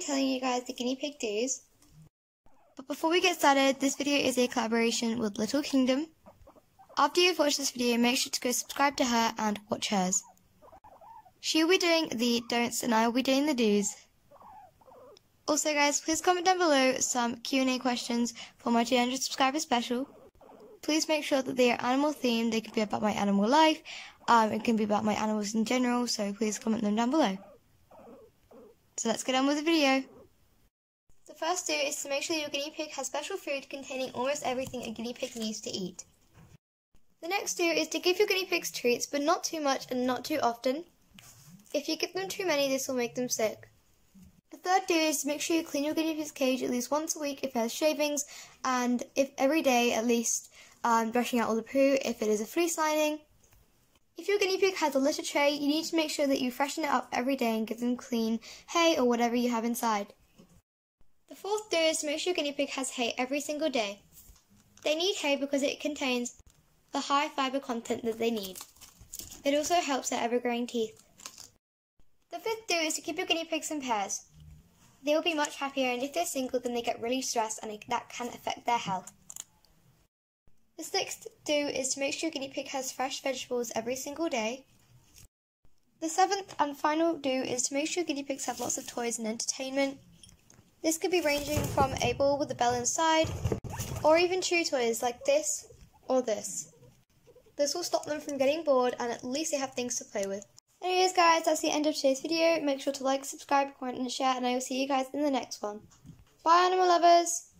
telling you guys the guinea pig do's. But before we get started, this video is a collaboration with Little Kingdom. After you've watched this video, make sure to go subscribe to her and watch hers. She'll be doing the don'ts and I will be doing the do's. Also guys, please comment down below some Q&A questions for my 200 subscriber special. Please make sure that they are animal themed. They could be about my animal life. Um, it can be about my animals in general, so please comment them down below. So let's get on with the video. The first do is to make sure your guinea pig has special food containing almost everything a guinea pig needs to eat. The next do is to give your guinea pigs treats, but not too much and not too often. If you give them too many, this will make them sick. The third do is to make sure you clean your guinea pig's cage at least once a week if it has shavings, and if every day at least um, brushing out all the poo if it is a fleece lining. If your guinea pig has a litter tray, you need to make sure that you freshen it up every day and give them clean hay or whatever you have inside. The fourth do is to make sure your guinea pig has hay every single day. They need hay because it contains the high fibre content that they need. It also helps their ever-growing teeth. The fifth do is to keep your guinea pigs in pairs. They will be much happier and if they're single then they get really stressed and that can affect their health. The sixth do is to make sure guinea pig has fresh vegetables every single day. The seventh and final do is to make sure guinea pigs have lots of toys and entertainment. This could be ranging from a ball with a bell inside, or even chew toys like this or this. This will stop them from getting bored and at least they have things to play with. Anyways guys, that's the end of today's video. Make sure to like, subscribe, comment and share and I will see you guys in the next one. Bye animal lovers!